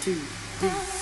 two, three.